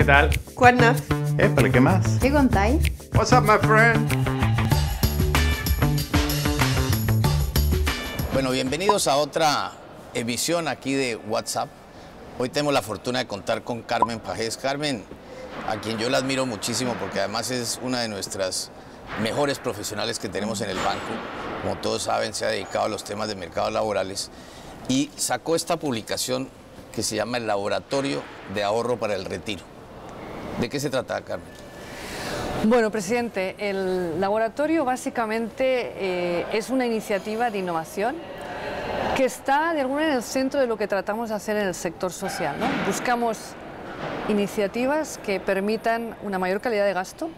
¿Qué tal? Cuernas. Épale, ¿qué más? ¿Qué contáis? What's up, my friend? Bueno, bienvenidos a otra emisión aquí de WhatsApp. Hoy tenemos la fortuna de contar con Carmen Pajés. Carmen, a quien yo la admiro muchísimo porque además es una de nuestras mejores profesionales que tenemos en el banco. Como todos saben, se ha dedicado a los temas de mercados laborales y sacó esta publicación que se llama El Laboratorio de Ahorro para el Retiro. ¿De qué se trata, Carmen? Bueno, presidente, el laboratorio básicamente eh, es una iniciativa de innovación que está de alguna manera en el centro de lo que tratamos de hacer en el sector social. Buscamos iniciativas que permitan una mayor calidad de gasto,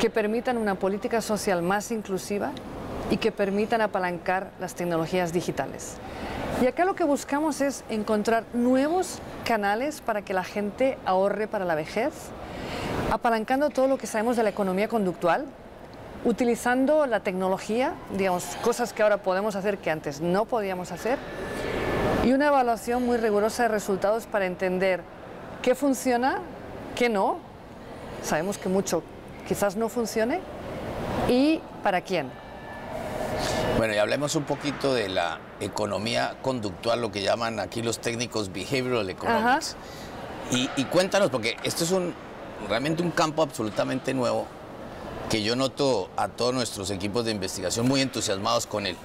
que permitan una política social más inclusiva y que permitan apalancar las tecnologías digitales. Y acá lo que buscamos es encontrar nuevos canales para que la gente ahorre para la vejez, apalancando todo lo que sabemos de la economía conductual, utilizando la tecnología, digamos, cosas que ahora podemos hacer que antes no podíamos hacer, y una evaluación muy rigurosa de resultados para entender qué funciona, qué no, sabemos que mucho quizás no funcione, y para quién. Bueno, y hablemos un poquito de la economía conductual, lo que llaman aquí los técnicos behavioral economics. Y, y, cuéntanos, porque esto es un, realmente un campo absolutamente nuevo que yo noto a todos nuestros equipos de investigación muy entusiasmados con él.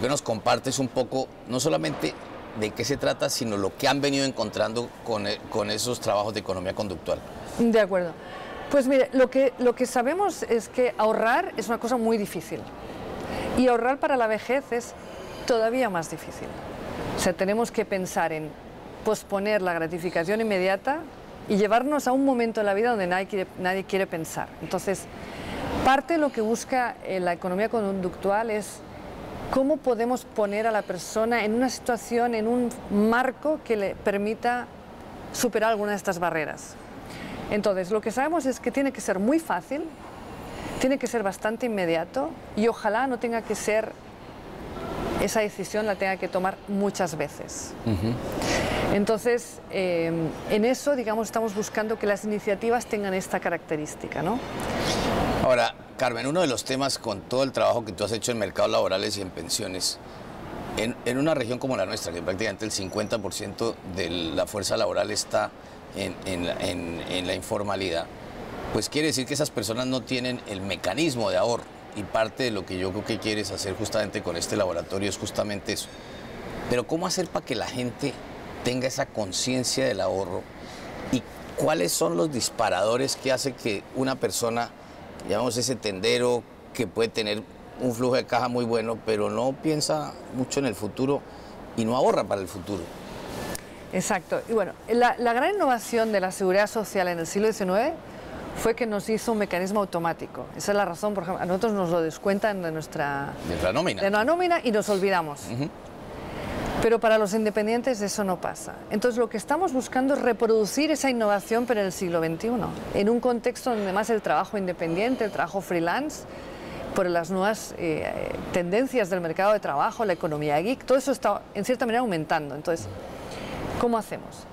Que nos compartes un poco, no solamente de qué se trata, sino lo que han venido encontrando con, con esos trabajos de economía conductual. De acuerdo. Pues mire, lo que, lo que sabemos es que ahorrar es una cosa muy difícil. Y ahorrar para la vejez es todavía más difícil. O sea, tenemos que pensar en posponer la gratificación inmediata y llevarnos a un momento en la vida donde nadie quiere, nadie quiere pensar. Entonces, parte de lo que busca eh, la economía conductual es cómo podemos poner a la persona en una situación, en un marco que le permita superar alguna de estas barreras. Entonces, lo que sabemos es que tiene que ser muy fácil, tiene que ser bastante inmediato y ojalá no tenga que ser, esa decisión la tenga que tomar muchas veces. Uh -huh. Entonces, eh, en eso, digamos, estamos buscando que las iniciativas tengan esta característica, ¿no? Ahora, Carmen, uno de los temas con todo el trabajo que tú has hecho en mercados laborales y en pensiones, en, en una región como la nuestra, que prácticamente el 50% de la fuerza laboral está en, en, en, en la informalidad, pues quiere decir que esas personas no tienen el mecanismo de ahorro. Y parte de lo que yo creo que quieres hacer justamente con este laboratorio es justamente eso. Pero ¿cómo hacer para que la gente tenga esa conciencia del ahorro? ¿Y cuáles son los disparadores que hace que una persona, digamos ese tendero, que puede tener un flujo de caja muy bueno, pero no piensa mucho en el futuro y no ahorra para el futuro? Exacto. Y bueno, la, la gran innovación de la seguridad social en el siglo XIX fue que nos hizo un mecanismo automático. Esa es la razón, por ejemplo, a nosotros nos lo descuentan de nuestra, de la nómina. De la nómina y nos olvidamos. Uh -huh. Pero para los independientes eso no pasa. Entonces lo que estamos buscando es reproducir esa innovación pero en el siglo XXI, en un contexto donde más el trabajo independiente, el trabajo freelance, por las nuevas eh, tendencias del mercado de trabajo, la economía geek, todo eso está en cierta manera aumentando. Entonces, ¿cómo hacemos?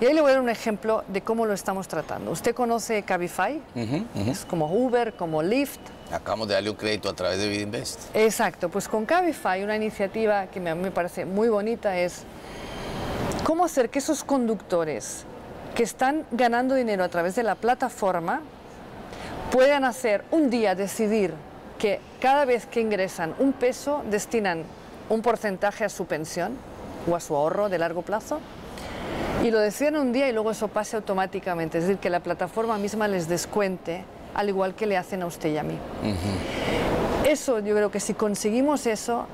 Y ahí le voy a dar un ejemplo de cómo lo estamos tratando. Usted conoce Cabify, uh -huh, uh -huh. es como Uber, como Lyft. Acabamos de darle un crédito a través de Vidinvest. Exacto, pues con Cabify una iniciativa que me, me parece muy bonita es cómo hacer que esos conductores que están ganando dinero a través de la plataforma puedan hacer un día decidir que cada vez que ingresan un peso destinan un porcentaje a su pensión o a su ahorro de largo plazo y lo decían un día y luego eso pase automáticamente, es decir, que la plataforma misma les descuente, al igual que le hacen a usted y a mí. Uh -huh. Eso, yo creo que si conseguimos eso,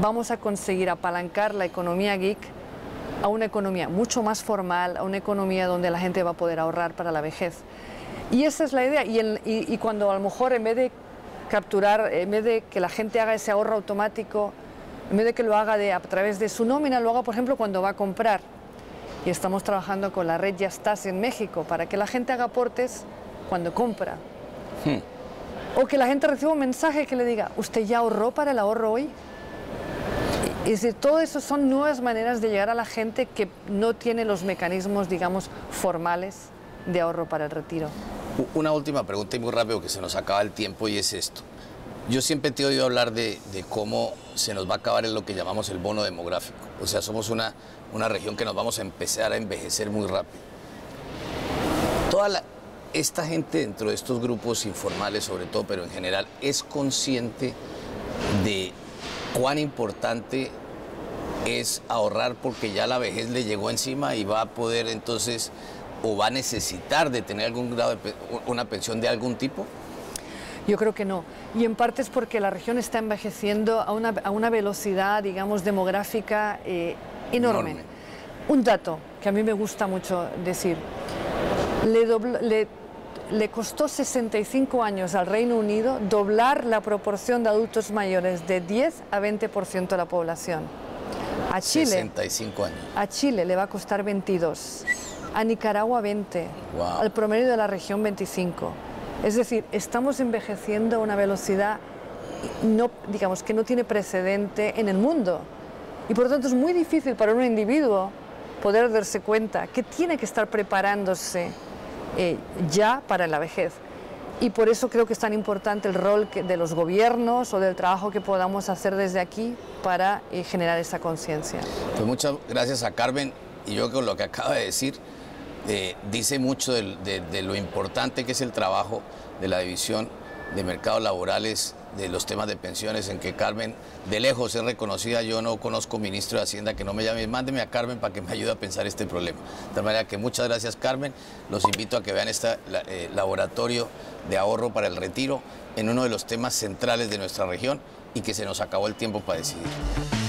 vamos a conseguir apalancar la economía geek a una economía mucho más formal, a una economía donde la gente va a poder ahorrar para la vejez. Y esa es la idea. Y, el, y, y cuando a lo mejor en vez de capturar, en vez de que la gente haga ese ahorro automático, en vez de que lo haga de, a través de su nómina, lo haga, por ejemplo, cuando va a comprar y estamos trabajando con la red Ya Estás en México para que la gente haga aportes cuando compra. Hmm. O que la gente reciba un mensaje que le diga, ¿usted ya ahorró para el ahorro hoy? Es decir, todo eso son nuevas maneras de llegar a la gente que no tiene los mecanismos, digamos, formales de ahorro para el retiro. Una última pregunta y muy rápido que se nos acaba el tiempo y es esto. Yo siempre te he oído hablar de, cómo se nos va a acabar en lo que llamamos el bono demográfico. O sea, somos una, una región que nos vamos a empezar a envejecer muy rápido. Toda esta gente dentro de estos grupos informales sobre todo, pero en general, es consciente de cuán importante es ahorrar porque ya la vejez le llegó encima y va a poder entonces o va a necesitar de tener algún grado de una pensión de algún tipo? Yo creo que no. Y en parte es porque la región está envejeciendo a una, a una velocidad, digamos, demográfica eh, enorme. enorme. Un dato que a mí me gusta mucho decir. Le, doble, le, le, costó 65 años al Reino Unido doblar la proporción de adultos mayores de 10 a 20% de la población. A Chile, 65 años. A Chile le va a costar 22 a Nicaragua 20, wow. al promedio de la región 25. Es decir, estamos envejeciendo a una velocidad no, digamos, que no tiene precedente en el mundo. Y por lo tanto es muy difícil para un individuo poder darse cuenta que tiene que estar preparándose eh, ya para la vejez. Y por eso creo que es tan importante el rol de los gobiernos o del trabajo que podamos hacer desde aquí para eh, generar esa conciencia. Pues muchas gracias a Carmen y yo con lo que acaba de decir eh, dice mucho de, lo importante que es el trabajo de la división de mercados laborales, de los temas de pensiones, en que Carmen de lejos es reconocida. Yo no conozco ministro de Hacienda que no me llame, mándeme a Carmen para que me ayude a pensar este problema. De tal manera que muchas gracias Carmen, los invito a que vean este laboratorio de ahorro para el retiro en uno de los temas centrales de nuestra región y que se nos acabó el tiempo para decidir.